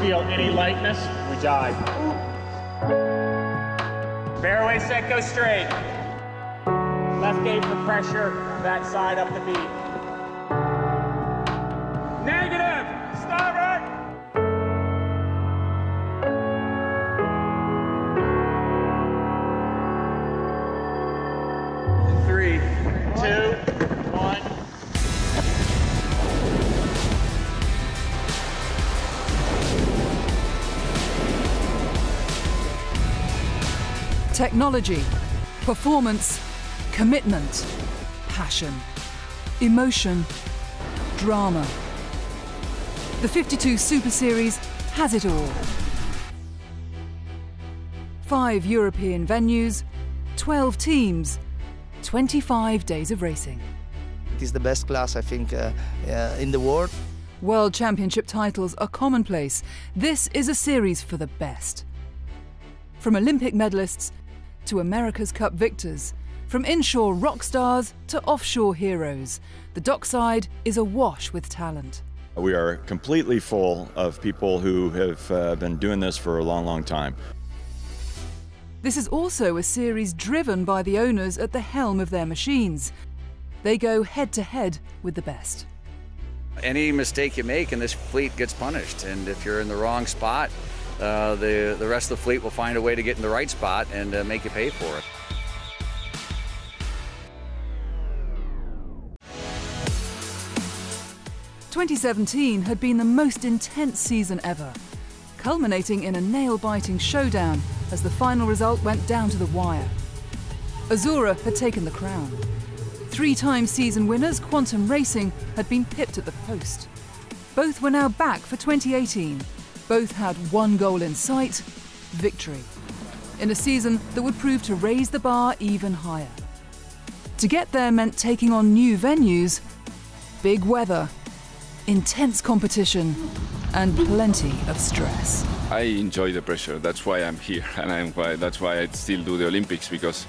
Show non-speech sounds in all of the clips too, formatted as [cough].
feel any lightness, we dive. Fairway set, go straight. Left gate for pressure, that side up the beat. Negative, Technology, performance, commitment, passion, emotion, drama. The 52 Super Series has it all. Five European venues, 12 teams, 25 days of racing. It is the best class, I think, uh, uh, in the world. World Championship titles are commonplace. This is a series for the best. From Olympic medalists to America's Cup victors, from inshore rock stars to offshore heroes, the dockside is awash with talent. We are completely full of people who have uh, been doing this for a long, long time. This is also a series driven by the owners at the helm of their machines. They go head to head with the best. Any mistake you make and this fleet gets punished. And if you're in the wrong spot, uh, the, the rest of the fleet will find a way to get in the right spot and uh, make you pay for it. Twenty seventeen had been the most intense season ever, culminating in a nail-biting showdown as the final result went down to the wire. Azzurra had taken the crown. Three-time season winners Quantum Racing had been pipped at the post. Both were now back for 2018. Both had one goal in sight victory. In a season that would prove to raise the bar even higher. To get there meant taking on new venues, big weather, intense competition, and plenty of stress. I enjoy the pressure. That's why I'm here, [laughs] and I'm why, that's why I still do the Olympics because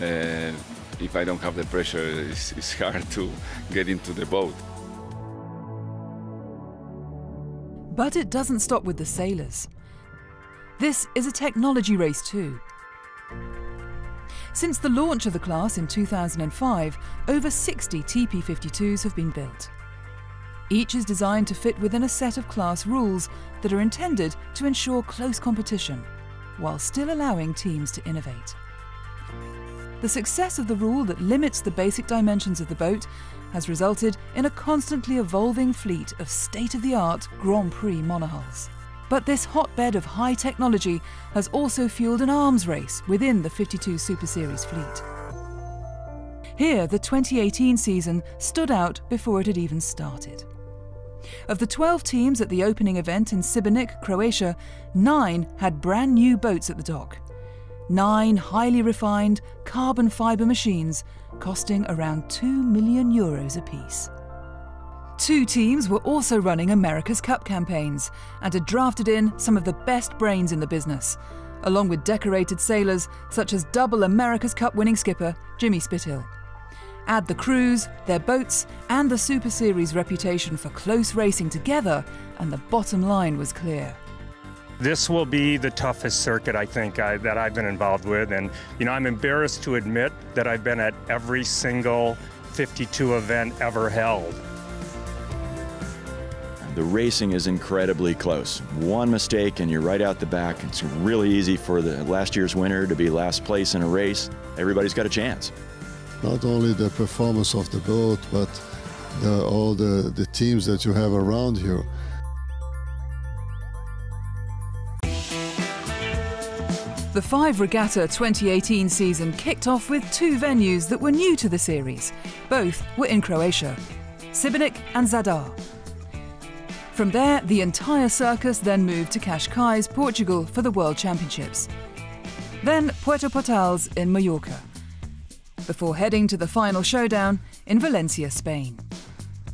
uh, if I don't have the pressure, it's, it's hard to get into the boat. But it doesn't stop with the sailors. This is a technology race too. Since the launch of the class in 2005, over 60 TP52s have been built. Each is designed to fit within a set of class rules that are intended to ensure close competition, while still allowing teams to innovate. The success of the rule that limits the basic dimensions of the boat has resulted in a constantly evolving fleet of state-of-the-art Grand Prix monohulls. But this hotbed of high technology has also fueled an arms race within the 52 Super Series fleet. Here, the 2018 season stood out before it had even started. Of the 12 teams at the opening event in Šibenik, Croatia, nine had brand new boats at the dock. Nine highly refined carbon fibre machines costing around 2 million euros apiece. Two teams were also running America's Cup campaigns and had drafted in some of the best brains in the business, along with decorated sailors such as double America's Cup winning skipper Jimmy Spithill. Add the crews, their boats, and the Super Series reputation for close racing together, and the bottom line was clear. This will be the toughest circuit I think I, that I've been involved with, and you know I'm embarrassed to admit that I've been at every single 52 event ever held. The racing is incredibly close. One mistake and you're right out the back. It's really easy for the last year's winner to be last place in a race. Everybody's got a chance. Not only the performance of the boat, but the, all the, the teams that you have around you. The Five Regatta 2018 season kicked off with two venues that were new to the series. Both were in Croatia, Šibenik and Zadar. From there, the entire circus then moved to Cascais, Portugal for the World Championships. Then Puerto Portals in Mallorca. Before heading to the final showdown in Valencia, Spain.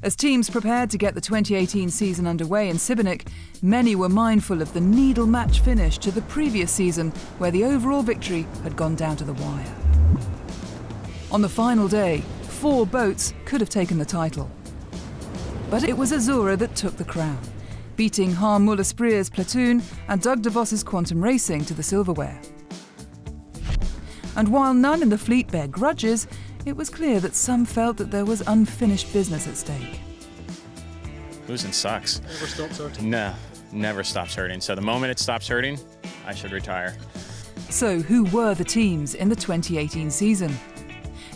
As teams prepared to get the 2018 season underway in Šibenik, many were mindful of the needle match finish to the previous season, where the overall victory had gone down to the wire. On the final day, four boats could have taken the title. But it was Azzurra that took the crown. beating Harm Muller Spreer's Platoon and Doug DeVos's Quantum Racing to the silverware. And while none in the fleet bear grudges, it was clear that some felt that there was unfinished business at stake. Losing sucks. Never stops hurting. No, never stops hurting. So the moment it stops hurting, I should retire. So, who were the teams in the 2018 season?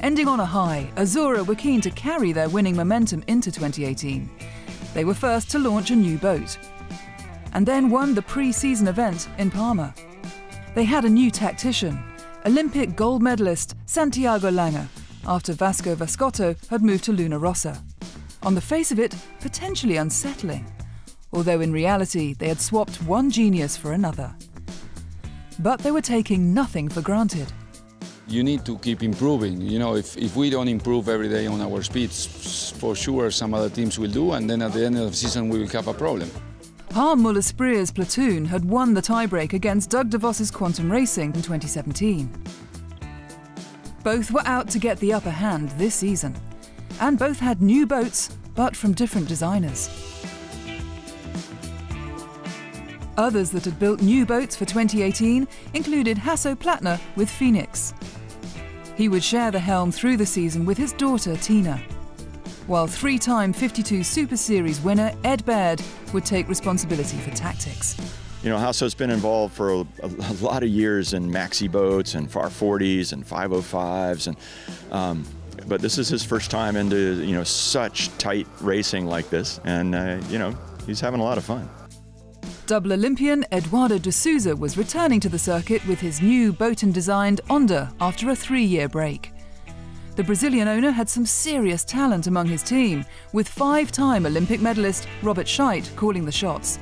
Ending on a high, Azzurra were keen to carry their winning momentum into 2018. They were first to launch a new boat, and then won the pre season event in Palma. They had a new tactician, Olympic gold medalist Santiago Lange, after Vasco Vascotto had moved to Luna Rossa. On the face of it, potentially unsettling, although in reality they had swapped one genius for another. But they were taking nothing for granted. You need to keep improving. You know, if, if we don't improve every day on our speeds, for sure some other teams will do, and then at the end of the season we will have a problem. Harm Muller Spreer's platoon had won the tiebreak against Doug DeVos's Quantum Racing in 2017. Both were out to get the upper hand this season, and both had new boats, but from different designers. Others that had built new boats for 2018 included Hasso Plattner with Phoenix. He would share the helm through the season with his daughter Tina, while three time 52 Super Series winner Ed Baird would take responsibility for tactics. You know, Hasso's been involved for a, a, lot of years in maxi boats and Farr 40s and 505s, and um, but this is his first time into you know such tight racing like this, and uh, you know he's having a lot of fun. Double Olympian Eduardo de Souza was returning to the circuit with his new Botin designed Onda after a three year break. The Brazilian owner had some serious talent among his team, with five time Olympic medalist Robert Scheidt calling the shots.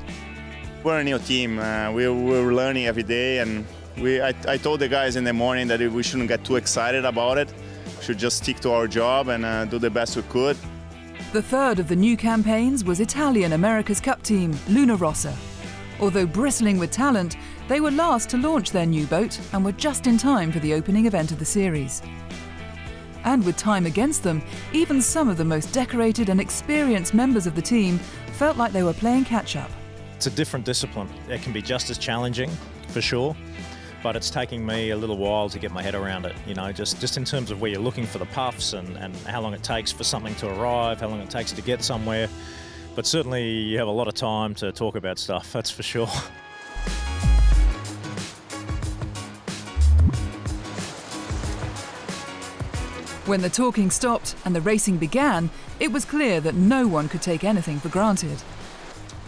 We're a new team. Uh, we, we're learning every day, and we, I, I, told the guys in the morning that we shouldn't get too excited about it. We should just stick to our job and uh, do the best we could. The third of the new campaigns was Italian America's Cup team, Luna Rossa, Although bristling with talent, they were last to launch their new boat and were just in time for the opening event of the series. And with time against them, even some of the most decorated and experienced members of the team felt like they were playing catch up. It's a different discipline. It can be just as challenging, for sure, but it's taking me a little while to get my head around it. You know, just, just in terms of where you're looking for the puffs and, and how long it takes for something to arrive, how long it takes to get somewhere. But certainly you have a lot of time to talk about stuff, that's for sure. When the talking stopped and the racing began, it was clear that no one could take anything for granted.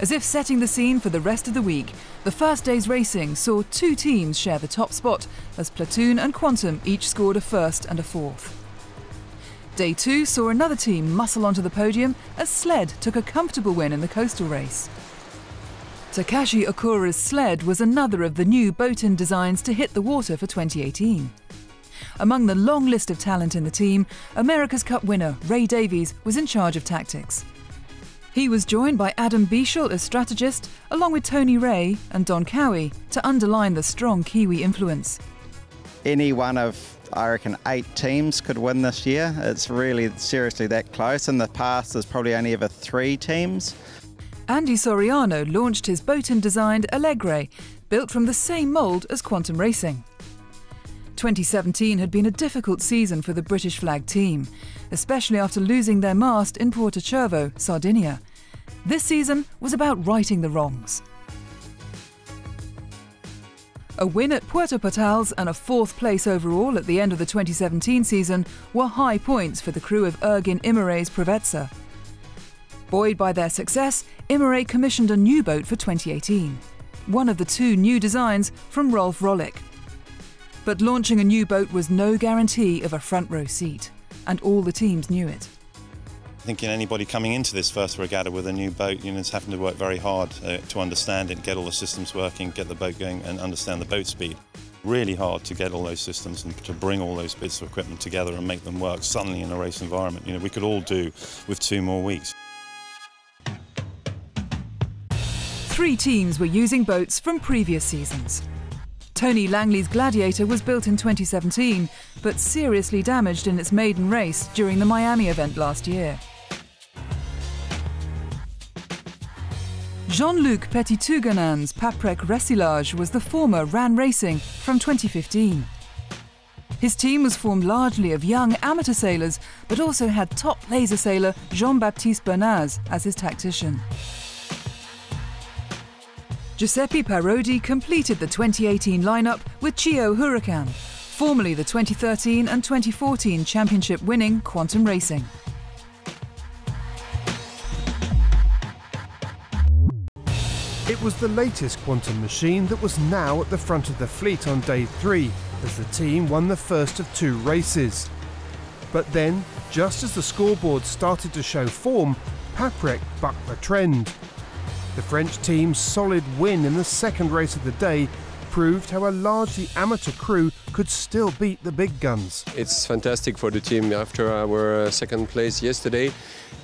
As if setting the scene for the rest of the week, the first day's racing saw two teams share the top spot as Platoon and Quantum each scored a first and a fourth. Day two saw another team muscle onto the podium as Sled took a comfortable win in the coastal race. Takashi Okura's Sled was another of the new Botin designs to hit the water for 2018. Among the long list of talent in the team, America's Cup winner Ray Davies was in charge of tactics. He was joined by Adam Beashel as strategist, along with Tony Rey and Don Cowie, to underline the strong Kiwi influence. Any one of I reckon eight teams could win this year. It's really seriously that close. In the past, there's probably only ever three teams. Andy Soriano launched his Botin designed Alegre, built from the same mould as Quantum Racing. 2017 had been a difficult season for the British flag team, especially after losing their mast in Porto Cervo, Sardinia. This season was about righting the wrongs. A win at Puerto Portals and a fourth place overall at the end of the 2017 season were high points for the crew of Ergin Imre's Provezza. Buoyed by their success, Imeray commissioned a new boat for 2018, one of the two new designs from Rolf Vrolijk. But launching a new boat was no guarantee of a front row seat, and all the teams knew it. I think anybody coming into this first regatta with a new boat, you know, is having to work very hard uh, to understand it, get all the systems working, get the boat going, and understand the boat speed. Really hard to get all those systems and to bring all those bits of equipment together and make them work suddenly in a race environment. You know, we could all do with two more weeks. Three teams were using boats from previous seasons. Tony Langley's Gladiator was built in 2017, but seriously damaged in its maiden race during the Miami event last year. Jean-Luc Petithuguenin's Paprec Recyclage was the former RAN Racing from 2015. His team was formed largely of young amateur sailors, but also had top laser sailor Jean-Baptiste Bernaz as his tactician. Giuseppe Parodi completed the 2018 lineup with Chio Huracan, formerly the 2013 and 2014 championship winning Quantum Racing. It was the latest quantum machine that was now at the front of the fleet on day three, as the team won the first of two races. But then, just as the scoreboard started to show form, Paprec bucked the trend. The French team's solid win in the second race of the day proved how a largely amateur crew could still beat the big guns. It's fantastic for the team after our second place yesterday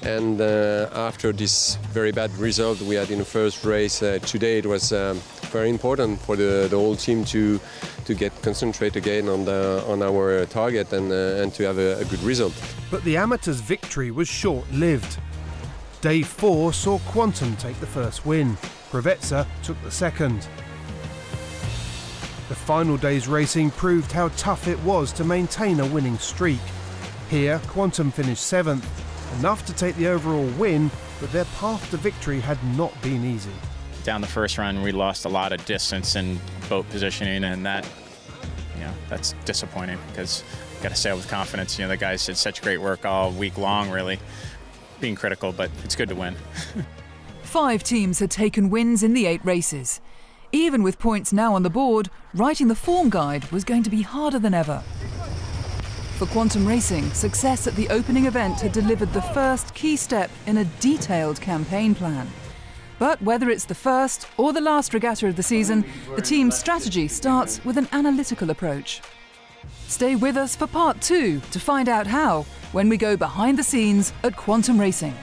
and uh, after this very bad result we had in the first race uh, today it was um, very important for the, the whole team to to get concentrate again on the on our target and uh, and to have a, a good result. But the amateurs' victory was short-lived. Day four saw Quantum take the first win. Provezza took the second. The final day's racing proved how tough it was to maintain a winning streak. Here, Quantum finished seventh, enough to take the overall win, but their path to victory had not been easy. Down the first run, we lost a lot of distance and boat positioning, and that, you know, that's disappointing because got to sail with confidence. You know, the guys did such great work all week long, really, being critical, but it's good to win. [laughs] Five teams had taken wins in the eight races. Even with points now on the board, writing the form guide was going to be harder than ever. For Quantum Racing, success at the opening event had delivered the first key step in a detailed campaign plan. But whether it's the first or the last regatta of the season, the team's strategy starts with an analytical approach. Stay with us for part two to find out how when we go behind the scenes at Quantum Racing.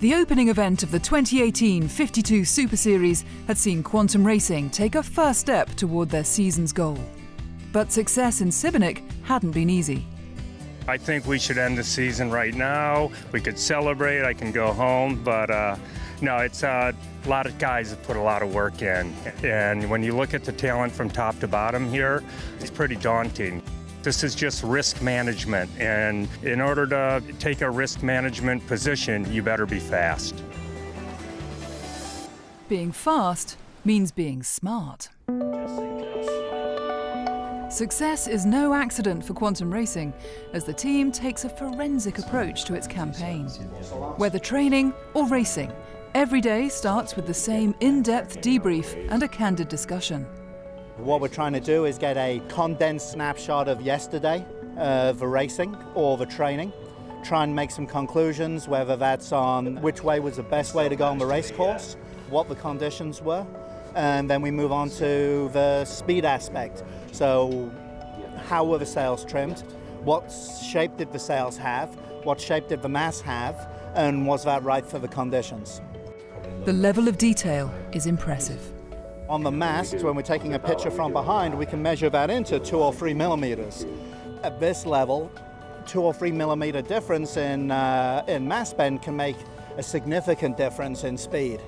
The opening event of the 2018 52 Super Series had seen Quantum Racing take a first step toward their season's goal. But success in Šibenik hadn't been easy. I think we should end the season right now. We could celebrate, I can go home, but uh, no, it's uh, a lot of guys have put a lot of work in. And when you look at the talent from top to bottom here, it's pretty daunting. This is just risk management, and in order to take a risk management position, you better be fast. Being fast means being smart. Success is no accident for Quantum Racing, as the team takes a forensic approach to its campaign. Whether training or racing, every day starts with the same in-depth debrief and a candid discussion. What we're trying to do is get a condensed snapshot of yesterday, uh, the racing or the training. Try and make some conclusions, whether that's on which way was the best way to go on the race course, what the conditions were, and then we move on to the speed aspect. So, how were the sails trimmed? What shape did the sails have? What shape did the mast have? And was that right for the conditions? The level of detail is impressive. On the mast, when we're taking a picture from behind, we can measure that into two or three millimeters. At this level, two or three millimeter difference in, uh, in mast bend can make a significant difference in speed.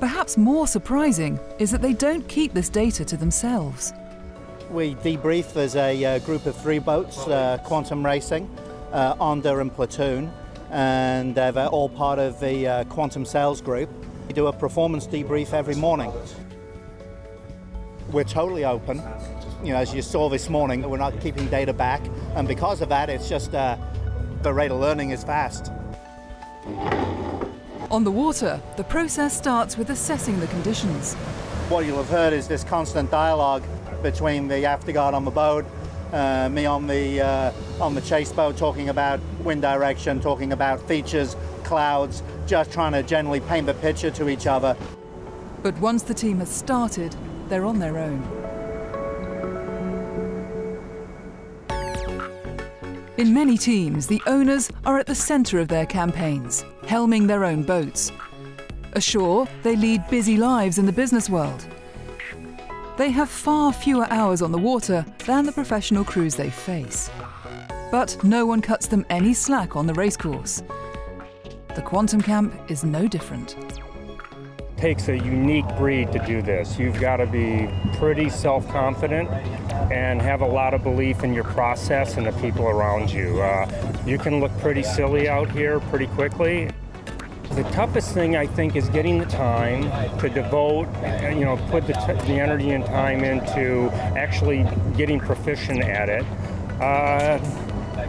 Perhaps more surprising is that they don't keep this data to themselves. We debrief as a uh, group of three boats, uh, Quantum Racing, uh, Onda and Platoon, and they're all part of the uh, Quantum Sails Group. We do a performance debrief every morning. We're totally open. You know, as you saw this morning, we're not keeping data back, and because of that, it's just uh, the rate of learning is fast. On the water, the process starts with assessing the conditions. What you'll have heard is this constant dialogue between the afterguard on the boat, uh, me on the uh, on the chase boat, talking about wind direction, talking about features, clouds, just trying to generally paint the picture to each other. But once the team has started, they're on their own. In many teams, the owners are at the centre of their campaigns, helming their own boats. Ashore, they lead busy lives in the business world. They have far fewer hours on the water than the professional crews they face. But no one cuts them any slack on the racecourse. The Quantum Camp is no different. Takes a unique breed to do this. You've got to be pretty self-confident and have a lot of belief in your process and the people around you. Uh, you can look pretty silly out here pretty quickly. The toughest thing I think is getting the time to devote, you know, put the, the energy and time into actually getting proficient at it. Uh,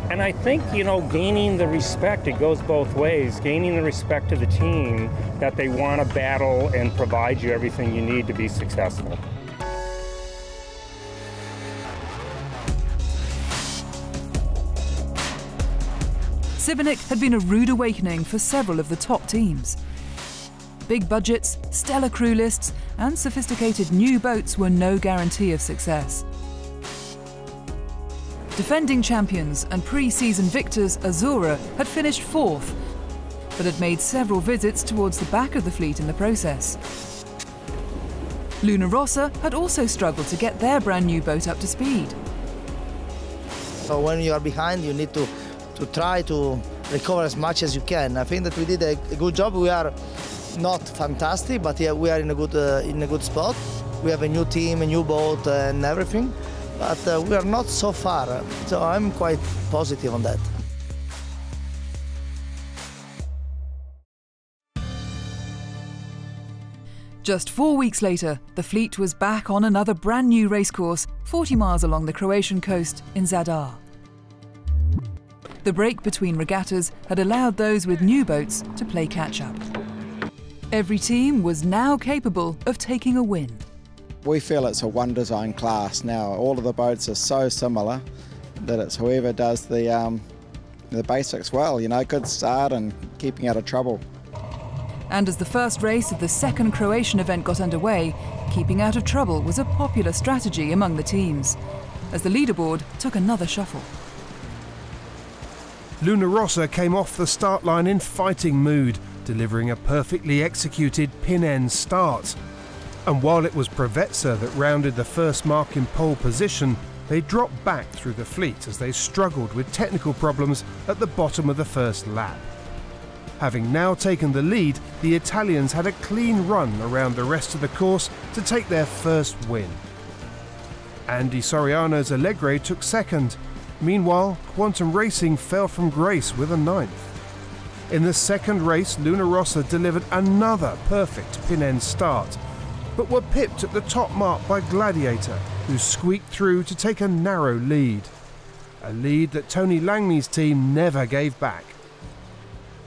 and I think, you know, gaining the respect, it goes both ways. Gaining the respect of the team that they want to battle and provide you everything you need to be successful. Šibenik had been a rude awakening for several of the top teams. Big budgets, stellar crew lists, and sophisticated new boats were no guarantee of success. Defending champions and pre-season victors Azzurra had finished fourth, but had made several visits towards the back of the fleet in the process. Luna Rossa had also struggled to get their brand new boat up to speed. So when you are behind, you need to, to try to recover as much as you can. I think that we did a, a good job. We are not fantastic, but yeah, we are in a good uh, in a good spot. We have a new team, a new boat, and everything but uh, we are not so far, so I'm quite positive on that. Just four weeks later, the fleet was back on another brand new racecourse 40 miles along the Croatian coast in Zadar. The break between regattas had allowed those with new boats to play catch up. Every team was now capable of taking a win. We feel it's a one design class now. All of the boats are so similar that it's whoever does the um, the basics well. You know, good start and keeping out of trouble. And as the first race of the second Croatian event got underway, keeping out of trouble was a popular strategy among the teams, as the leaderboard took another shuffle. Luna Rossa came off the start line in fighting mood, delivering a perfectly executed pin end start. And while it was Provezza that rounded the first mark in pole position, they dropped back through the fleet as they struggled with technical problems at the bottom of the first lap. Having now taken the lead, the Italians had a clean run around the rest of the course to take their first win. Andy Soriano's Alegre took second. Meanwhile, Quantum Racing fell from grace with a ninth. In the second race, Luna Rossa delivered another perfect pin end start, but were pipped at the top mark by Gladiator, who squeaked through to take a narrow lead. A lead that Tony Langley's team never gave back.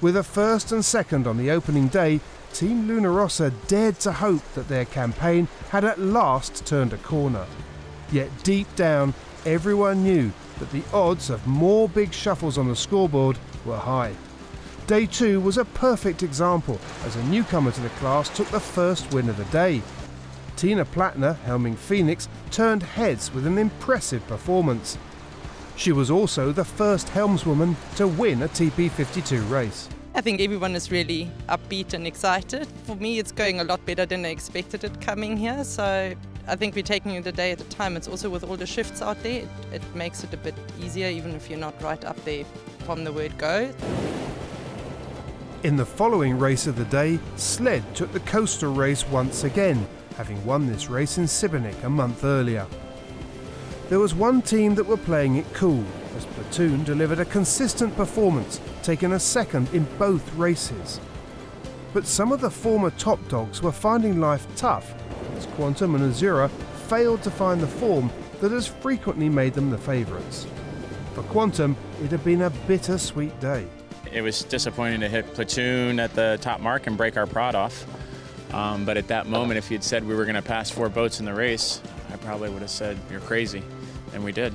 With a first and second on the opening day, Team Luna Rossa dared to hope that their campaign had at last turned a corner. Yet deep down, everyone knew that the odds of more big shuffles on the scoreboard were high. Day two was a perfect example as a newcomer to the class took the first win of the day. Tina Plattner, helming Phoenix, turned heads with an impressive performance. She was also the first helmswoman to win a TP52 race. I think everyone is really upbeat and excited. For me, it's going a lot better than I expected it coming here. So I think we're taking it a day at a time. It's also with all the shifts out there, it, it makes it a bit easier, even if you're not right up there from the word go. In the following race of the day, Sled took the coastal race once again, having won this race in Šibenik a month earlier. There was one team that were playing it cool, as Platoon delivered a consistent performance, taking a second in both races. But some of the former top dogs were finding life tough, as Quantum and Azzurra failed to find the form that has frequently made them the favourites. For Quantum, it had been a bittersweet day. It was disappointing to hit Platoon at the top mark and break our prod off. Um, but at that moment, if you'd said we were going to pass four boats in the race, I probably would have said, You're crazy. And we did.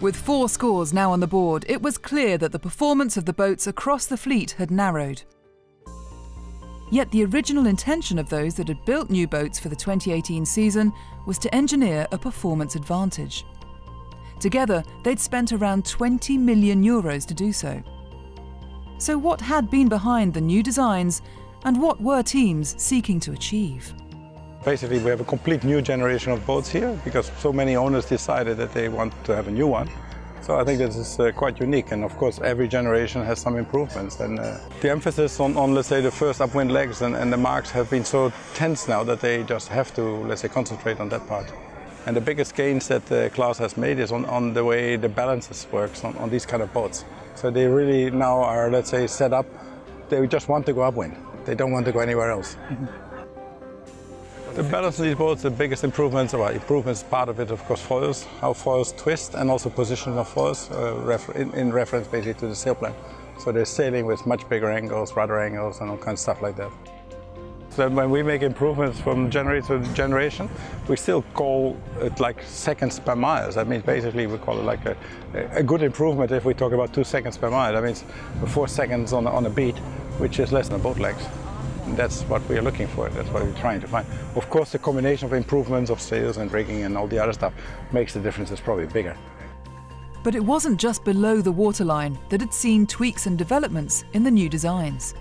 With four scores now on the board, it was clear that the performance of the boats across the fleet had narrowed. Yet the original intention of those that had built new boats for the 2018 season was to engineer a performance advantage. Together, they'd spent around 20 million euros to do so. So, what had been behind the new designs and what were teams seeking to achieve? Basically, we have a complete new generation of boats here because so many owners decided that they want to have a new one. So I think this is uh, quite unique, and of course, every generation has some improvements. And uh, the emphasis on, on, let's say, the first upwind legs and, and the marks have been so tense now that they just have to, let's say, concentrate on that part. And the biggest gains that the class has made is on, on the way the balances works on, on these kind of boats. So they really now are, let's say, set up. They just want to go upwind. They don't want to go anywhere else. The balance of these boats, the biggest improvements, well, improvements, part of it, of course, foils, how foils twist, and also position of foils uh, refer in, in, reference basically to the sail plan. So they're sailing with much bigger angles, rudder angles, and all kinds of stuff like that. So when we make improvements from generation to generation, we still call it like seconds per mile. That means basically we call it like a, a good improvement if we talk about two seconds per mile. That means four seconds on, on a beat, which is less than boat legs. And that's what we are looking for. That's what we're trying to find. Of course, the combination of improvements of sails and rigging and all the other stuff makes the differences probably bigger. But it wasn't just below the waterline that had seen tweaks and developments in the new designs.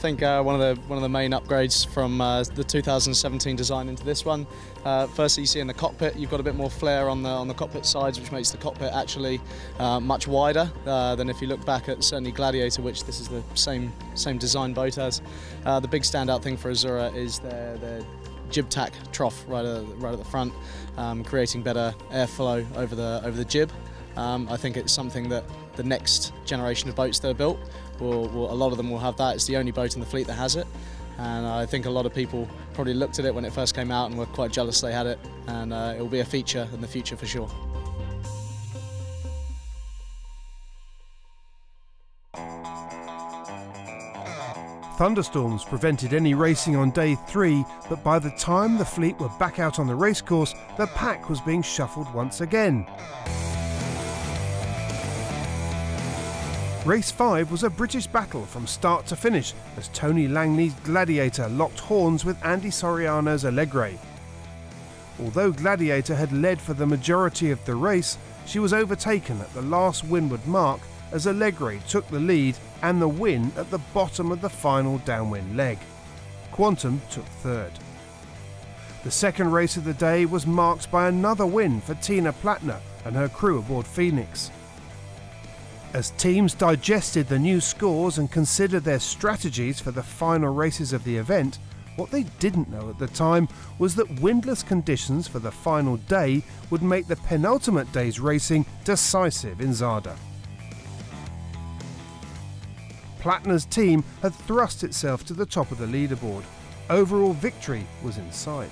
I think uh, one of the one of the main upgrades from uh, the 2017 design into this one. Uh, firstly, you see in the cockpit, you've got a bit more flare on the on the cockpit sides, which makes the cockpit actually uh, much wider uh, than if you look back at certainly Gladiator, which this is the same same design boat as. Uh, the big standout thing for Azzurra is their, their jib tack trough right at, right at the front, um, creating better airflow over the over the jib. Um, I think it's something that the next generation of boats that are built will, will, a lot of them will have that. It's the only boat in the fleet that has it. And I think a lot of people probably looked at it when it first came out and were quite jealous they had it. And uh, it will be a feature in the future for sure. Thunderstorms prevented any racing on day three, but by the time the fleet were back out on the racecourse, the pack was being shuffled once again. Race 5 was a British battle from start to finish as Tony Langley's Gladiator locked horns with Andy Soriano's Alegre. Although Gladiator had led for the majority of the race, she was overtaken at the last windward mark as Alegre took the lead and the win at the bottom of the final downwind leg. Quantum took third. The second race of the day was marked by another win for Tina Plattner and her crew aboard Phoenix. As teams digested the new scores and considered their strategies for the final races of the event, what they didn't know at the time was that windless conditions for the final day would make the penultimate day's racing decisive in Zadar. Plattner's team had thrust itself to the top of the leaderboard. Overall victory was in sight.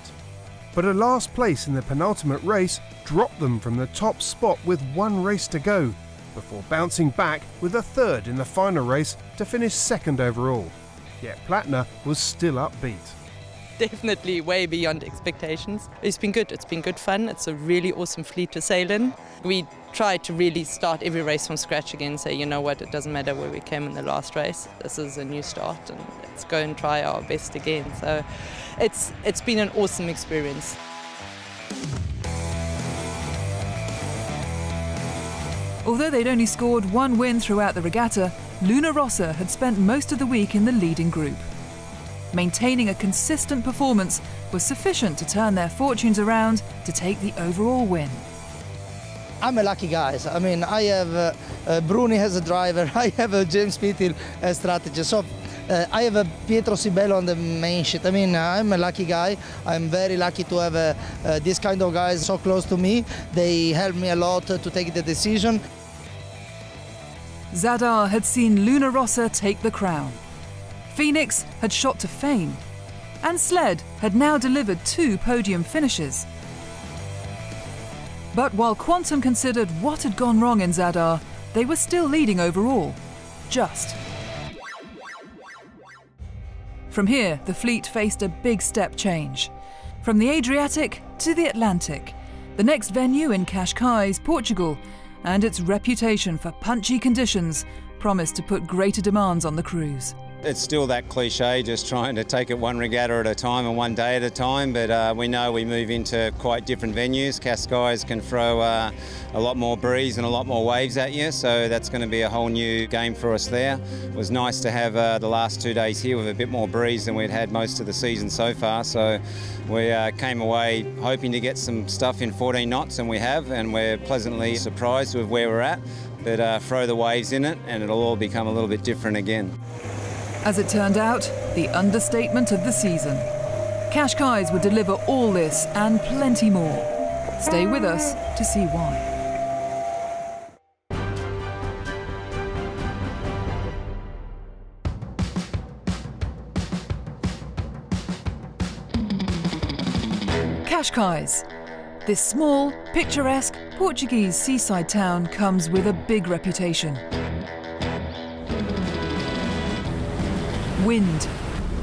But a last place in the penultimate race dropped them from the top spot with one race to go before bouncing back with a third in the final race to finish second overall. Yet Plattner was still upbeat. Definitely way beyond expectations. It's been good, it's been good fun, it's a really awesome fleet to sail in. We try to really start every race from scratch again, say, you know what, it doesn't matter where we came in the last race, this is a new start and let's go and try our best again. So it's, it's been an awesome experience. Although they'd only scored one win throughout the regatta, Luna Rossa had spent most of the week in the leading group. Maintaining a consistent performance was sufficient to turn their fortunes around to take the overall win. I'm a lucky guy. I mean, I have uh, uh, Bruni as a driver, [laughs] I have a James Spithill as strategist. So uh, I have a Pietro Sibello on the main sheet. I mean, I'm a lucky guy. I'm very lucky to have uh, uh, this kind of guys so close to me. They help me a lot to take the decision. Zadar had seen Luna Rossa take the crown. Phoenix had shot to fame. And Sled had now delivered two podium finishes. But while Quantum considered what had gone wrong in Zadar, they were still leading overall. Just. From here, the fleet faced a big step change. From the Adriatic to the Atlantic, the next venue in Cascais, Portugal, and its reputation for punchy conditions promised to put greater demands on the crews. It's still that cliche, just trying to take it one regatta at a time and one day at a time. But uh, we know we move into quite different venues. Cascais can throw uh, a lot more breeze and a lot more waves at you, so that's going to be a whole new game for us there. It was nice to have uh, the last two days here with a bit more breeze than we'd had most of the season so far. So we uh, came away hoping to get some stuff in 14 knots, and we have, and we're pleasantly surprised with where we're at. But uh, throw the waves in it, and it'll all become a little bit different again. As it turned out, the understatement of the season. Cascais would deliver all this and plenty more. Stay with us to see why. Cascais. This small, picturesque Portuguese seaside town comes with a big reputation. Wind,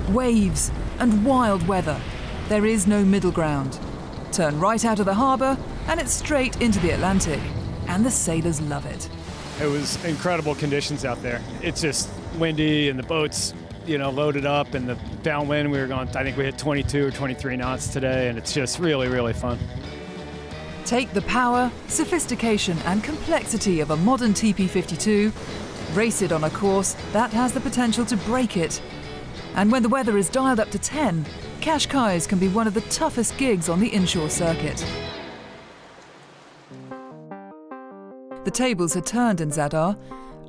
waves, and wild weather. There is no middle ground. Turn right out of the harbour, and it's straight into the Atlantic. And the sailors love it. It was incredible conditions out there. It's just windy, and the boats, you know, loaded up, and the downwind. We were going. I think we hit 22 or 23 knots today, and it's just really, really fun. Take the power, sophistication, and complexity of a modern TP52 race it on a course that has the potential to break it. And when the weather is dialed up to 10, Cascais can be one of the toughest gigs on the inshore circuit. The tables had turned in Zadar.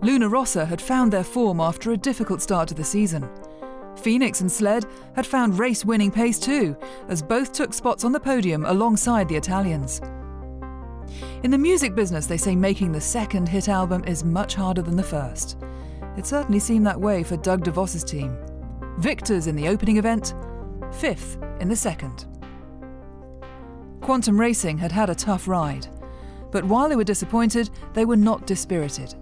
Luna Rossa had found their form after a difficult start to the season. Phoenix and Sled had found race winning pace too, as both took spots on the podium alongside the Italians. In the music business, they say making the second hit album is much harder than the first. It certainly seemed that way for Doug DeVos's team. Victors in the opening event, fifth in the second. Quantum Racing had had a tough ride, but while they were disappointed, they were not dispirited.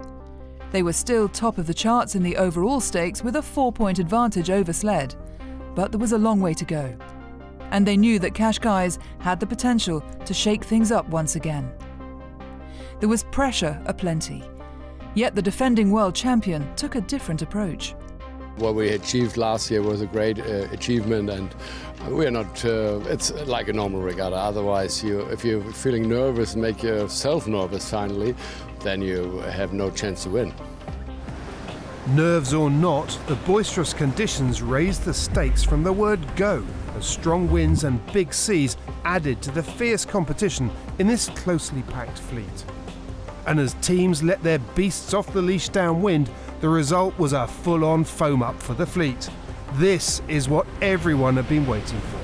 They were still top of the charts in the overall stakes with a four point advantage over Sled, but there was a long way to go. And they knew that Cascais had the potential to shake things up once again. There was pressure aplenty. Yet the defending world champion took a different approach. What we achieved last year was a great uh, achievement, and we're not. Uh, it's like a normal regatta. Otherwise, you, if you're feeling nervous make yourself nervous finally, then you have no chance to win. Nerves or not, the boisterous conditions raised the stakes from the word go, as strong winds and big seas added to the fierce competition in this closely packed fleet. And as teams let their beasts off the leash downwind, the result was a full on foam up for the fleet. This is what everyone had been waiting for.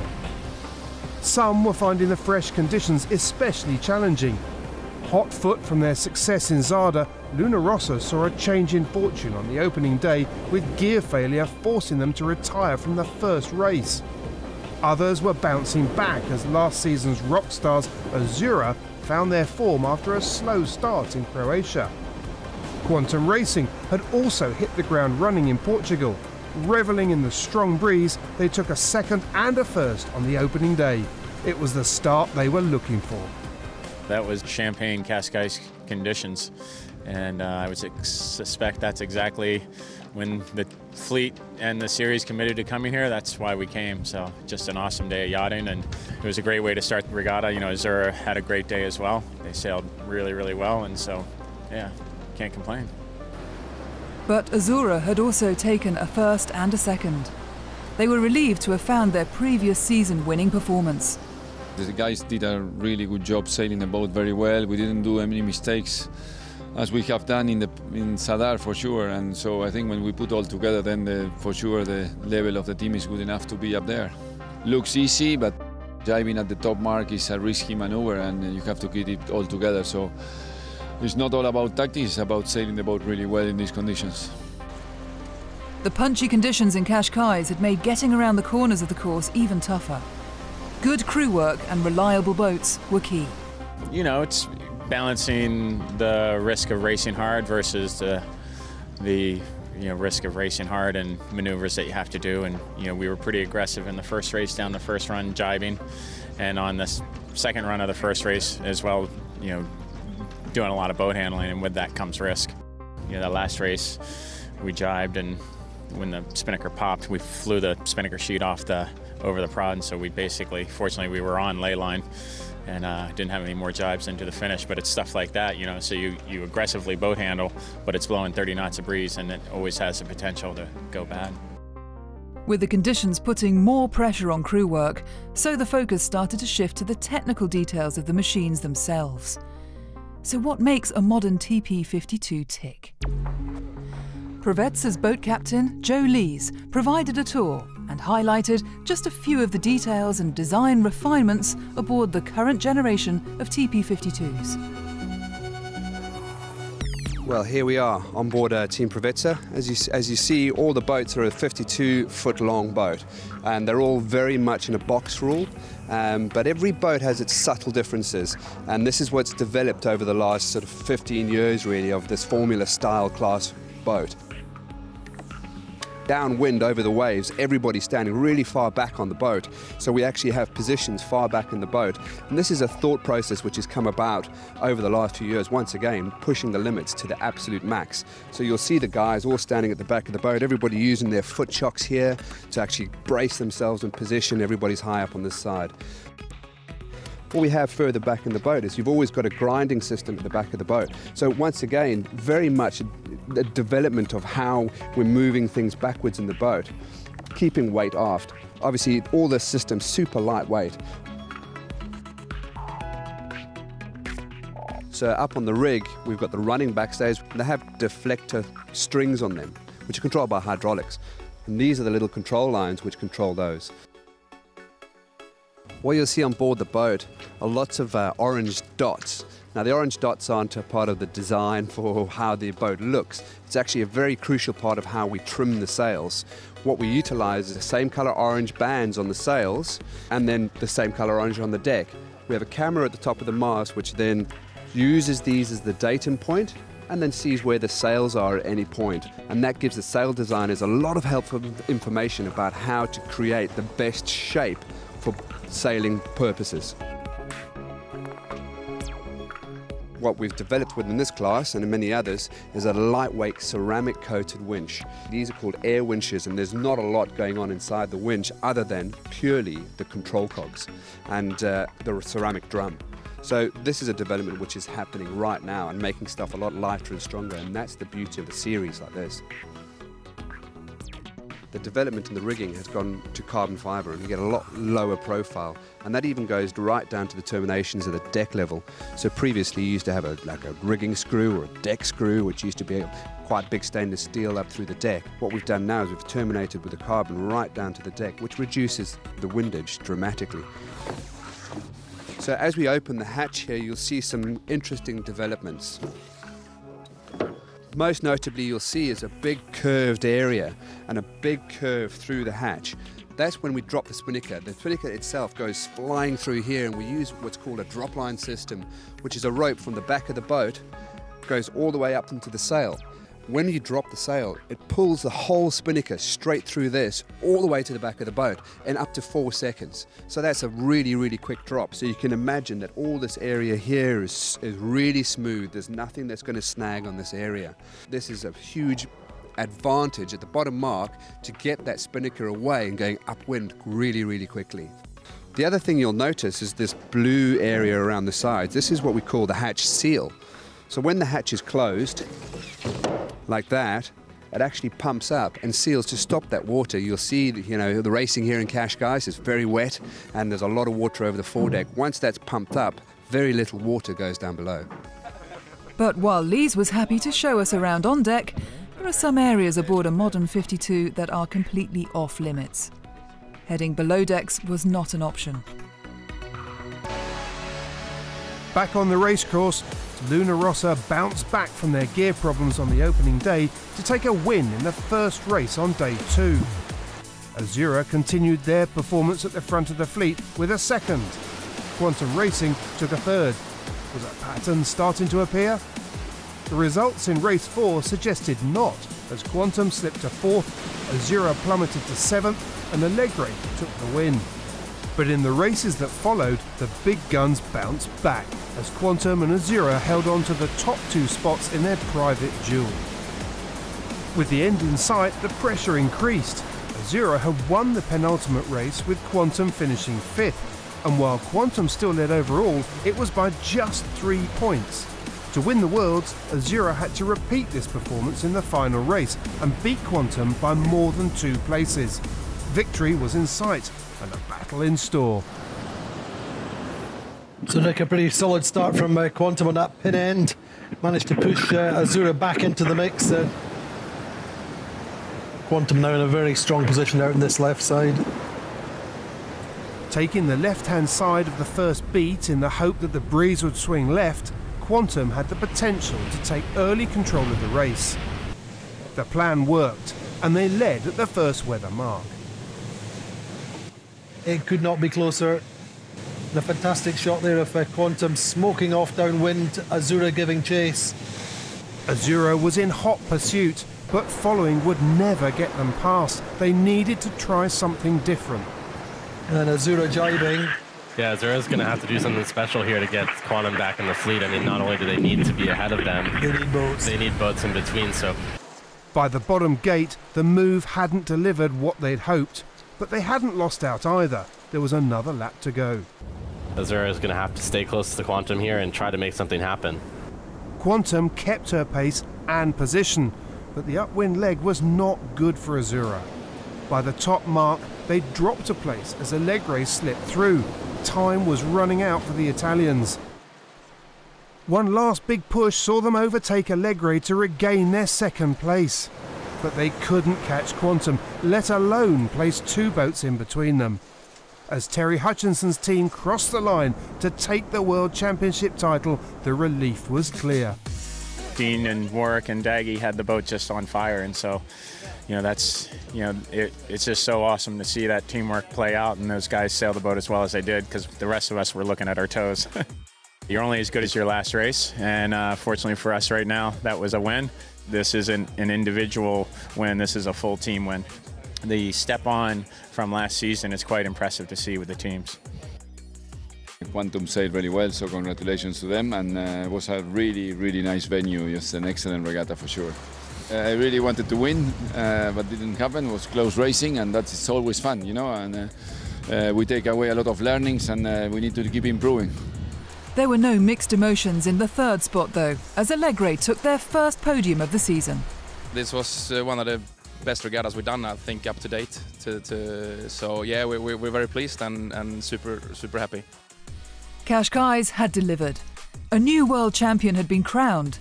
Some were finding the fresh conditions especially challenging. Hot foot from their success in Zadar, Luna Rossa saw a change in fortune on the opening day, with gear failure forcing them to retire from the first race. Others were bouncing back as last season's rock stars Azzurra found their form after a slow start in Croatia. Quantum Racing had also hit the ground running in Portugal. Reveling in the strong breeze, they took a second and a first on the opening day. It was the start they were looking for. That was Champagne Cascais conditions, and uh, I would suspect that's exactly when the fleet and the series committed to coming here. That's why we came. So just an awesome day of yachting, and it was a great way to start the regatta. You know, Azzurra had a great day as well. They sailed really, really well, and so yeah, can't complain. But Azzurra had also taken a first and a second. They were relieved to have found their previous season winning performance. The guys did a really good job sailing the boat very well. We didn't do any mistakes as we have done in the in Zadar for sure. And so I think when we put all together, then the, for sure the level of the team is good enough to be up there. Looks easy, but diving at the top mark is a risky maneuver, and you have to get it all together. So it's not all about tactics; it's about sailing the boat really well in these conditions. The punchy conditions in Cascais had made getting around the corners of the course even tougher. Good crew work and reliable boats were key. You know, it's balancing the risk of racing hard versus the the you know risk of racing hard and maneuvers that you have to do. And you know we were pretty aggressive in the first race down the first run, jibing, and on the second run of the first race as well. You know, doing a lot of boat handling, and with that comes risk. You know, that last race we jibed and when the spinnaker popped, we flew the spinnaker sheet off the over the prod, and so we basically, fortunately, we were on lay line and uh, didn't have any more jibes into the finish. But it's stuff like that, you know. So you you aggressively boat handle, but it's blowing 30 knots of breeze, and it always has the potential to go bad. With the conditions putting more pressure on crew work, so the focus started to shift to the technical details of the machines themselves. So, what makes a modern TP 52 tick? Provezza's boat captain, Joe Lees, provided a tour and highlighted just a few of the details and design refinements aboard the current generation of TP 52s. Well, here we are on board uh, Team Provezza. As you, as you see, all the boats are a 52 foot long boat, and they're all very much in a box rule. Um, but every boat has its subtle differences, and this is what's developed over the last sort of 15 years, really, of this Formula style class boat downwind over the waves, everybody's standing really far back on the boat. So we actually have positions far back in the boat. And this is a thought process which has come about over the last few years, once again, pushing the limits to the absolute max. So you'll see the guys all standing at the back of the boat, everybody using their foot chocks here to actually brace themselves in position. Everybody's high up on this side. What we have further back in the boat is you've always got a grinding system at the back of the boat. So once again, very much the development of how we're moving things backwards in the boat, keeping weight aft. Obviously, all the systems super lightweight. So up on the rig, we've got the running backstays. They have deflector strings on them, which are controlled by hydraulics. And these are the little control lines which control those. What you'll see on board the boat are lots of uh, orange dots. Now the orange dots aren't a part of the design for how the boat looks. It's actually a very crucial part of how we trim the sails. What we utilize is the same color orange bands on the sails and then the same color orange on the deck. We have a camera at the top of the mast which then uses these as the datum point and then sees where the sails are at any point. And that gives the sail designers a lot of helpful information about how to create the best shape for sailing purposes. What we've developed within this class and in many others is a lightweight ceramic coated winch. These are called air winches and there's not a lot going on inside the winch other than purely the control cogs and uh, the ceramic drum. So this is a development which is happening right now and making stuff a lot lighter and stronger and that's the beauty of a series like this the development in the rigging has gone to carbon fibre and you get a lot lower profile and that even goes right down to the terminations at the deck level. So previously you used to have a, like a rigging screw or a deck screw which used to be quite big stainless steel up through the deck. What we've done now is we've terminated with the carbon right down to the deck which reduces the windage dramatically. So as we open the hatch here you'll see some interesting developments. Most notably, you'll see is a big curved area and a big curve through the hatch. That's when we drop the spinnaker. The spinnaker itself goes flying through here, and we use what's called a drop line system, which is a rope from the back of the boat, goes all the way up into the sail. When you drop the sail, it pulls the whole spinnaker straight through this, all the way to the back of the boat, in up to four seconds. So that's a really, really quick drop. So you can imagine that all this area here is, is really smooth. There's nothing that's going to snag on this area. This is a huge advantage at the bottom mark to get that spinnaker away and going upwind really, really quickly. The other thing you'll notice is this blue area around the sides. This is what we call the hatch seal. So when the hatch is closed, like that, it actually pumps up and seals to stop that water. You'll see, you know, the racing here in Cascais is very wet and there's a lot of water over the foredeck. Once that's pumped up, very little water goes down below. But while Lees was happy to show us around on deck, there are some areas aboard a modern 52 that are completely off limits. Heading below decks was not an option. Back on the racecourse, Luna Rossa bounced back from their gear problems on the opening day to take a win in the first race on day two. Azzurra continued their performance at the front of the fleet with a second. Quantum Racing took a third. Was a pattern starting to appear? The results in race four suggested not, as Quantum slipped to fourth, Azzurra plummeted to seventh, and Alegre took the win. But in the races that followed, the big guns bounced back as Quantum and Azzurra held on to the top two spots in their private duel. With the end in sight, the pressure increased. Azzurra had won the penultimate race with Quantum finishing fifth. And while Quantum still led overall, it was by just three points. To win the Worlds, Azzurra had to repeat this performance in the final race and beat Quantum by more than two places. Victory was in sight and a battle in store. So, Nick, a pretty solid start from uh, Quantum on that pin end. Managed to push uh, Azzurra back into the mix. Uh, Quantum now in a very strong position out in this left side. Taking the left hand side of the first beat in the hope that the breeze would swing left, Quantum had the potential to take early control of the race. The plan worked, and they led at the first weather mark. It could not be closer. The fantastic shot there of uh, Quantum smoking off downwind, Azzurra giving chase. Azzurra was in hot pursuit, but following would never get them past. They needed to try something different. And Azzurra jibing. Yeah, Azzurra's going to have to do something special here to get Quantum back in the fleet. I mean, not only do they need to be ahead of them, they need boats. They need boats in between, so. By the bottom gate, the move hadn't delivered what they'd hoped, but they hadn't lost out either. There was another lap to go. Azzurra is going to have to stay close to the Quantum here and try to make something happen. Quantum kept her pace and position, but the upwind leg was not good for Azzurra. By the top mark, they dropped a place as Alegre slipped through, time was running out for the Italians. One last big push saw them overtake Alegre to regain their second place. But they couldn't catch Quantum, let alone place two boats in between them. As Terry Hutchinson's team crossed the line to take the World Championship title, the relief was clear. Dean and Warwick and Daggy had the boat just on fire, and so you know that's you know it, it's just so awesome to see that teamwork play out and those guys sail the boat as well as they did because the rest of us were looking at our toes. [laughs] You're only as good as your last race, and uh, fortunately for us right now, that was a win. This isn't an individual win, this is a full team win. The step on from last season is quite impressive to see with the teams. Quantum sailed really well, so congratulations to them. And uh, it was a really, really nice venue, just an excellent regatta for sure. Uh, I really wanted to win, uh, but didn't happen. It was close racing, and that's always fun, you know. And uh, uh, we take away a lot of learnings, and uh, we need to keep improving. There were no mixed emotions in the third spot, though, as Alegre took their first podium of the season. This was uh, one of the best regattas we've done, I think, up to date. To, to, so yeah, we, we, we're very pleased and, and super super happy. Cascais had delivered. A new world champion had been crowned,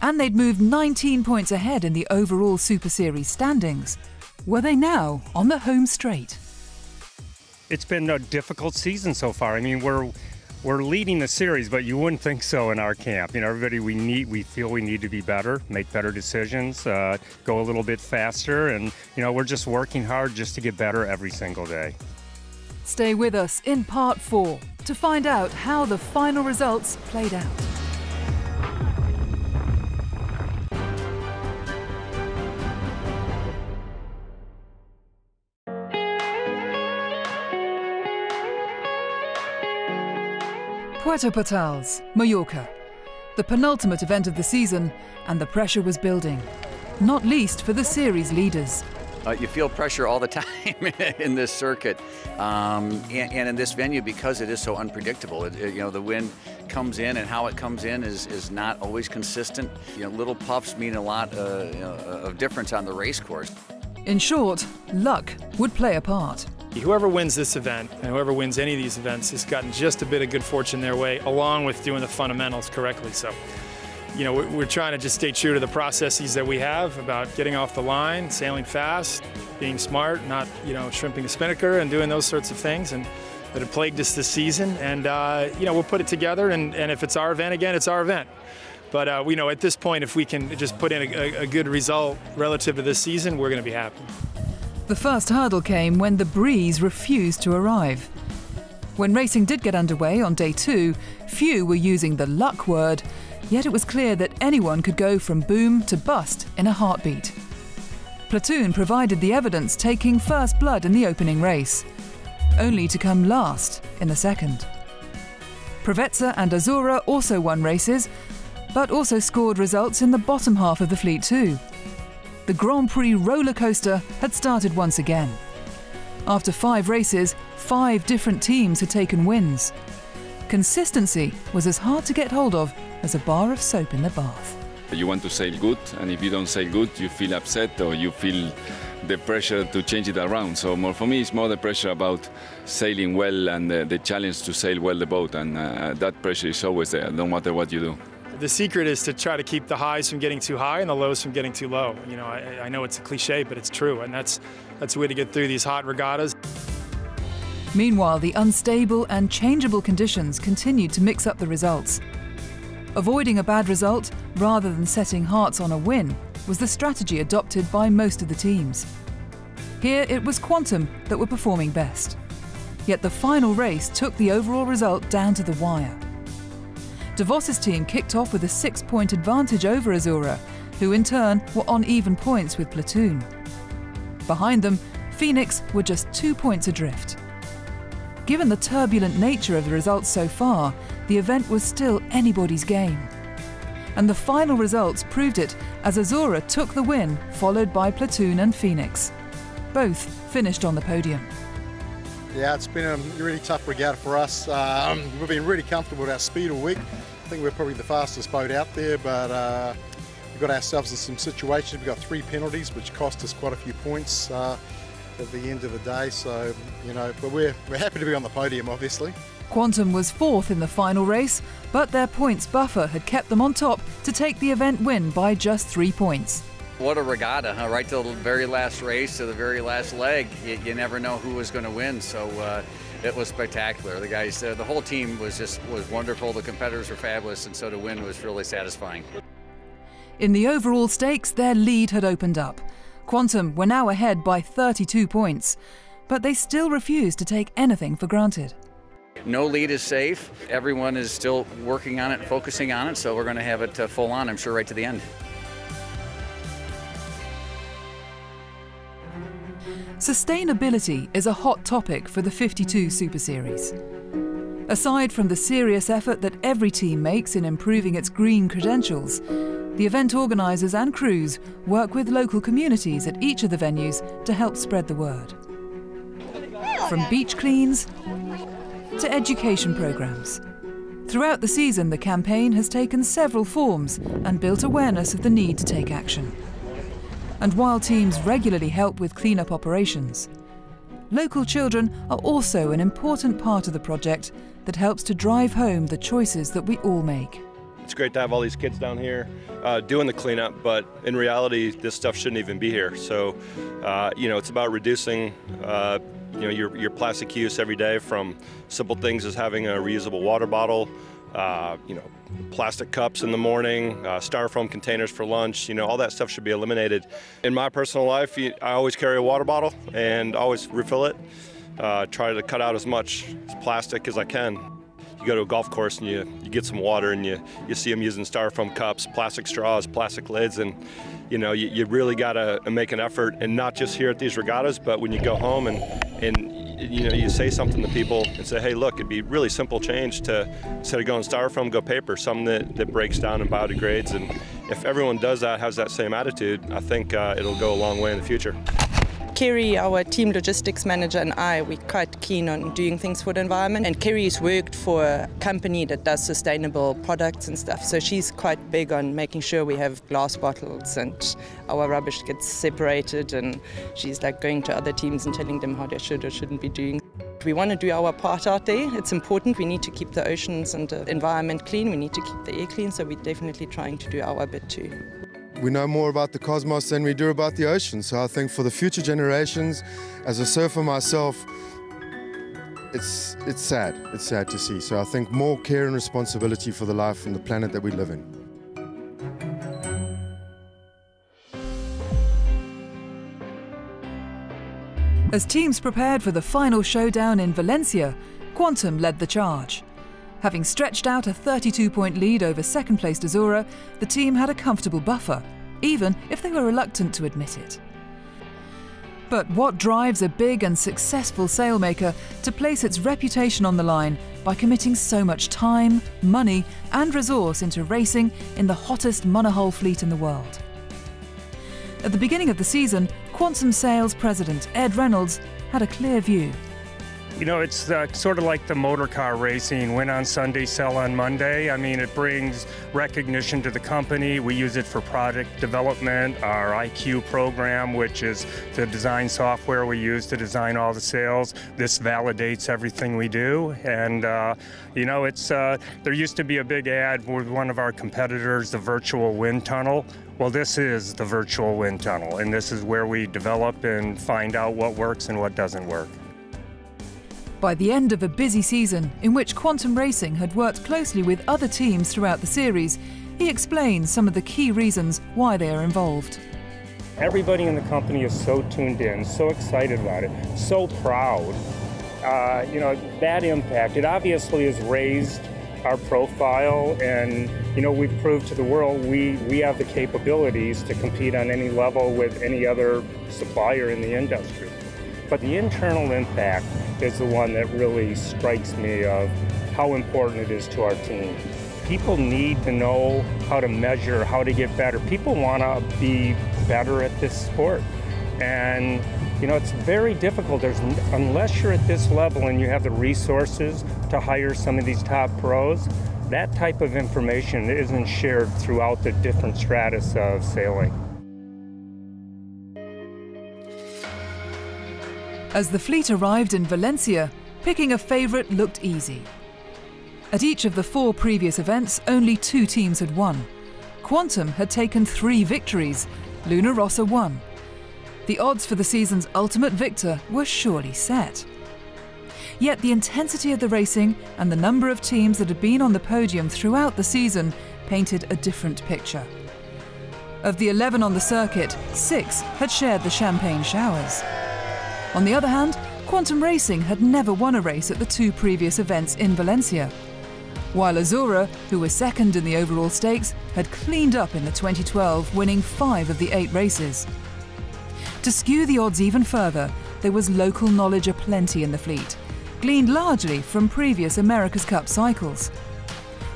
and they'd moved 19 points ahead in the overall Super Series standings. Were they now on the home straight? It's been a difficult season so far. I mean, we're we're leading the series, but you wouldn't think so in our camp. You know, everybody we need, we feel we need to be better, make better decisions, uh, go a little bit faster, and you know, we're just working hard just to get better every single day. Stay with us in part four to find out how the final results played out. Puerto Portals, Mallorca. The penultimate event of the season, and the pressure was building. Not least for the series leaders. Uh, you feel pressure all the [laughs] time in this circuit, um, and, and, in this venue because it is so unpredictable. It, it, you know, the wind comes in, and how it comes in is, is not always consistent. You know, little puffs mean a lot uh, you know, of difference on the race course. In short, luck would play a part. Whoever wins this event and whoever wins any of these events has gotten just a bit of good fortune their way, along with doing the fundamentals correctly. So, you know, we're trying to just stay true to the processes that we have about getting off the line, sailing fast, being smart, not, you know, shrimping the spinnaker and doing those sorts of things. And that have plagued us this season. And, uh, you know, we'll put it together. And, and if it's our event again, it's our event. But, uh, you know, at this point, if we can just put in a, a good result relative to this season, we're going to be happy. The first hurdle came when the breeze refused to arrive. When racing did get underway on day two, few were using the luck word, yet it was clear that anyone could go from boom to bust in a heartbeat. Platoon provided the evidence taking first blood in the opening race, only to come last in the second. Provezza and Azzurra also won races, but also scored results in the bottom half of the fleet too. The Grand Prix roller coaster had started once again. After five races, five different teams had taken wins. Consistency was as hard to get hold of as a bar of soap in the bath. You want to sail good, and if you don't sail good, you feel upset or you feel the pressure to change it around. So more for me, it's more the pressure about sailing well and the, the challenge to sail well the boat, and uh, that pressure is always there, no matter what you do. The secret is to try to keep the highs from getting too high and the lows from getting too low. You know, I, I know it's a cliche, but it's true, and that's that's the way to get through these hot regattas. Meanwhile, the unstable and changeable conditions continued to mix up the results. Avoiding a bad result rather than setting hearts on a win was the strategy adopted by most of the teams. Here it was Quantum that were performing best. Yet the final race took the overall result down to the wire. DeVos's team kicked off with a six point advantage over Azzurra, who in turn were on even points with Platoon. Behind them, Phoenix were just two points adrift. Given the turbulent nature of the results so far, the event was still anybody's game. And the final results proved it as Azzurra took the win, followed by Platoon and Phoenix. Both finished on the podium. Yeah, it's been a really tough regatta for us. Um, we've been really comfortable with our speed all week. I think we're probably the fastest boat out there, but uh, we got ourselves in some situations. We've got three penalties, which cost us quite a few points uh, at the end of the day. So, you know, but we're, we're happy to be on the podium, obviously. Quantum was fourth in the final race, but their points buffer had kept them on top to take the event win by just three points. What a regatta, huh? Right to the very last race, to the very last leg. You, you never know who was going to win, so uh, it was spectacular. The guys, uh, the whole team was just was wonderful. The competitors were fabulous, and so to win was really satisfying. In the overall stakes, their lead had opened up. Quantum were now ahead by 32 points, but they still refused to take anything for granted. No lead is safe. Everyone is still working on it, focusing on it, so we're going to have it uh, full on, I'm sure, right to the end. Sustainability is a hot topic for the 52 Super Series. Aside from the serious effort that every team makes in improving its green credentials, the event organisers and crews work with local communities at each of the venues to help spread the word. From beach cleans to education programmes. Throughout the season, the campaign has taken several forms and built awareness of the need to take action. And while teams regularly help with clean-up operations, local children are also an important part of the project that helps to drive home the choices that we all make. It's great to have all these kids down here uh, doing the cleanup, but in reality, this stuff shouldn't even be here. So, uh, you know, it's about reducing, uh, you know, your, your plastic use every day from simple things as having a reusable water bottle, uh, you know, plastic cups in the morning, uh, styrofoam containers for lunch, you know, all that stuff should be eliminated. In my personal life, I always carry a water bottle and always refill it. Uh, try to cut out as much plastic as I can you go to a golf course and you, you get some water and you, you see them using styrofoam cups, plastic straws, plastic lids, and you know you, you really got to make an effort, and not just here at these regattas, but when you go home and and you know you say something to people and say, hey, look, it'd be really simple change to instead of going styrofoam, go paper, something that, that breaks down and biodegrades, and if everyone does that, has that same attitude, I think uh, it'll go a long way in the future. Kerry, our team logistics manager, and I, we're quite keen on doing things for the environment. And Kerry's worked for a company that does sustainable products and stuff. So she's quite big on making sure we have glass bottles and our rubbish gets separated. And she's like going to other teams and telling them how they should or shouldn't be doing. We want to do our part out there. It's important. We need to keep the oceans and the environment clean. We need to keep the air clean. So we're definitely trying to do our bit too. We know more about the cosmos than we do about the ocean. So I think for the future generations, as a surfer myself, it's, it's sad. It's sad to see. So I think more care and responsibility for the life and the planet that we live in. As teams prepared for the final showdown in Valencia, Quantum led the charge. Having stretched out a 32 point lead over second placed Azzurra, the team had a comfortable buffer, even if they were reluctant to admit it. But what drives a big and successful sailmaker to place its reputation on the line by committing so much time, money, and resource into racing in the hottest monohull fleet in the world? At the beginning of the season, Quantum Sails President Ed Reynolds had a clear view. You know, it's uh, sort of like the motor car racing win on Sunday, sell on Monday. I mean, it brings recognition to the company. We use it for product development, our IQ program, which is the design software we use to design all the sails. This validates everything we do. And, uh, you know, it's uh, there used to be a big ad with one of our competitors, the virtual wind tunnel. Well, this is the virtual wind tunnel, and this is where we develop and find out what works and what doesn't work. By the end of a busy season, in which Quantum Racing had worked closely with other teams throughout the series, he explains some of the key reasons why they are involved. Everybody in the company is so tuned in, so excited about it, so proud. Uh, you know, that impact, it obviously has raised our profile and you know we've proved to the world we we have the capabilities to compete on any level with any other supplier in the industry but the internal impact is the one that really strikes me of how important it is to our team. People need to know how to measure, how to get better. People want to be better at this sport. And you know, it's very difficult. There's unless you're at this level and you have the resources to hire some of these top pros, that type of information isn't shared throughout the different stratus of sailing. As the fleet arrived in Valencia, picking a favourite looked easy. At each of the four previous events, only two teams had won. Quantum had taken three victories, Luna Rossa won. The odds for the season's ultimate victor were surely set. Yet the intensity of the racing and the number of teams that had been on the podium throughout the season painted a different picture. Of the 11 on the circuit, six had shared the champagne showers. On the other hand, Quantum Racing had never won a race at the two previous events in Valencia. While Azzurra, who was second in the overall stakes, had cleaned up in the 2012, winning five of the eight races. To skew the odds even further, there was local knowledge aplenty in the fleet, gleaned largely from previous America's Cup cycles.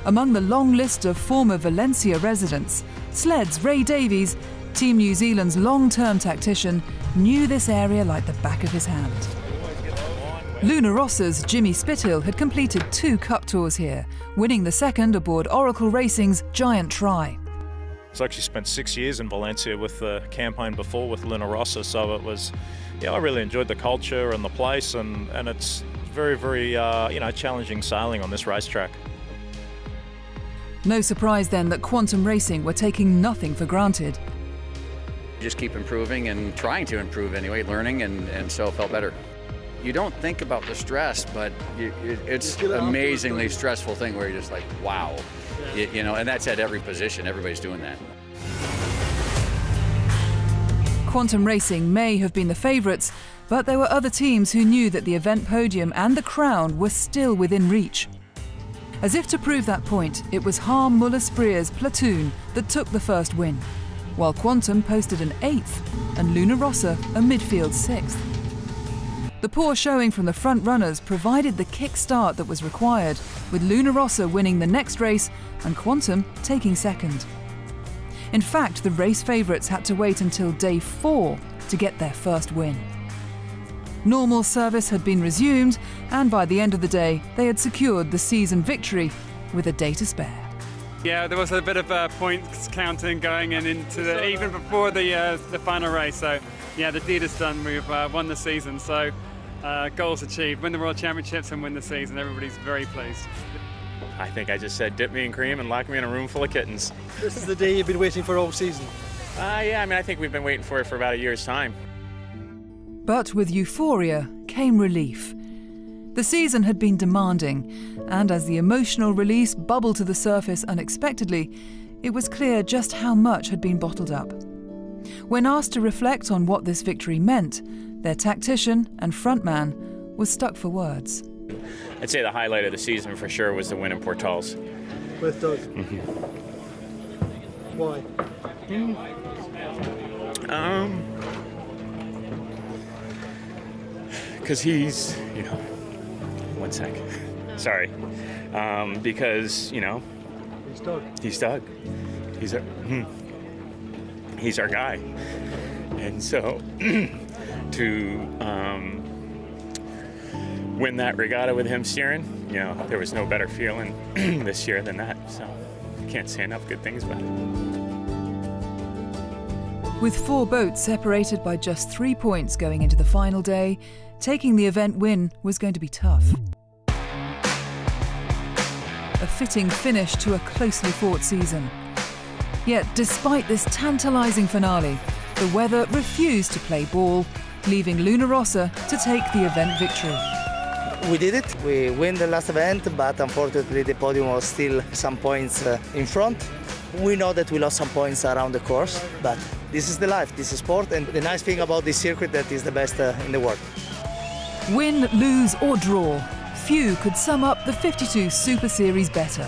Among the long list of former Valencia residents, Sled's Ray Davies, Team New Zealand's long term tactician, knew this area like the back of his hand. Luna Rossa's Jimmy Spithill had completed two cup tours here, winning the second aboard Oracle Racing's Giant Try. I actually spent six years in Valencia with the campaign before with Luna Rossa, so it was, yeah, I really enjoyed the culture and the place, and, and it's very, very, uh, you know, challenging sailing on this racetrack. No surprise then that Quantum Racing were taking nothing for granted just keep improving and trying to improve anyway, learning, and, and so it felt better. You don't think about the stress, but you, it, it's amazingly stressful thing where you're just like, wow, yeah. you, you know, and that's at every position. Everybody's doing that. Quantum Racing may have been the favourites, but there were other teams who knew that the event podium and the crown were still within reach. As if to prove that point, it was Harm Muller-Spreer's platoon that took the first win while Quantum posted an eighth and Luna Rossa a midfield sixth. The poor showing from the front runners provided the kick start that was required, with Luna Rossa winning the next race and Quantum taking second. In fact, the race favourites had to wait until day four to get their first win. Normal service had been resumed, and by the end of the day, they had secured the season victory with a day to spare. Yeah, there was a bit of uh, points counting going in into the, even before the uh, the final race. So yeah, the deed is done. We've uh, won the season. So uh, goals achieved. Win the World Championships and win the season. Everybody's very pleased. I think I just said dip me in cream and lock me in a room full of kittens. This is the day you've been waiting for all season. Uh, yeah, I mean, I think we've been waiting for it for about a year's time. But with euphoria came relief. The season had been demanding, and as the emotional release bubbled to the surface unexpectedly, it was clear just how much had been bottled up. When asked to reflect on what this victory meant, their tactician and frontman was stuck for words. I'd say the highlight of the season for sure was the win in Portals. With Doug? Mm-hmm. Why? Um, because he's, you know, one sec. Sorry. Um, because, you know. He's Doug. He's Doug. He's a. Hmm. he's our guy. And so [clears throat] to um, win that regatta with him steering, you know, there was no better feeling [clears throat] this year than that. So can't say enough good things about it. With four boats separated by just three points going into the final day, taking the event win was going to be tough. A fitting finish to a closely fought season. Yet, despite this tantalising finale, the weather refused to play ball, leaving Luna Rossa to take the event victory. We did it. We win the last event, but unfortunately the podium was still some points uh, in front. We know that we lost some points around the course, but this is the life, this is sport, and the nice thing about this circuit that is the best uh, in the world. Win, lose or draw, few could sum up the 52 Super Series better.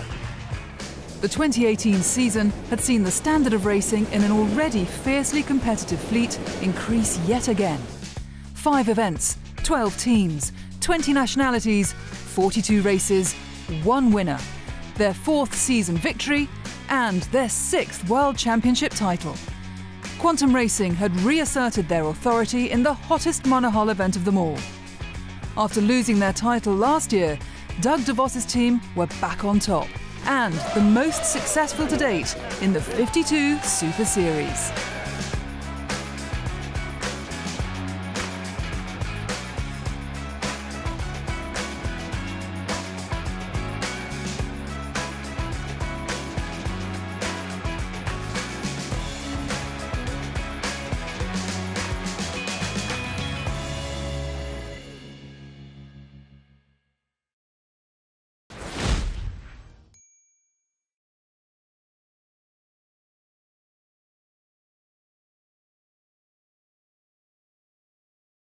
The 2018 season had seen the standard of racing in an already fiercely competitive fleet increase yet again. Five events, 12 teams, 20 nationalities, 42 races, one winner, their fourth season victory, and their sixth World Championship title. Quantum Racing had reasserted their authority in the hottest monohull event of them all. After losing their title last year, Doug DeVos's team were back on top and the most successful to date in the 52 Super Series.